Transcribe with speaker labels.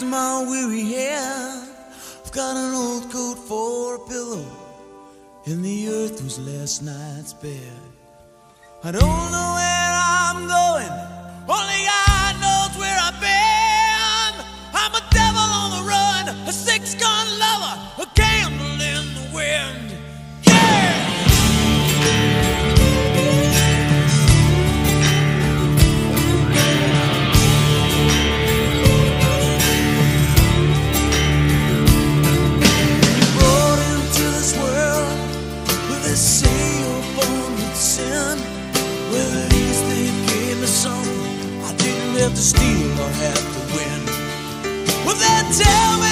Speaker 1: is my weary head. I've got an old coat for a pillow, and the earth was last night's bed. I don't know. With sin. Well, at least they gave me I didn't have to steal or have to win. Well, they tell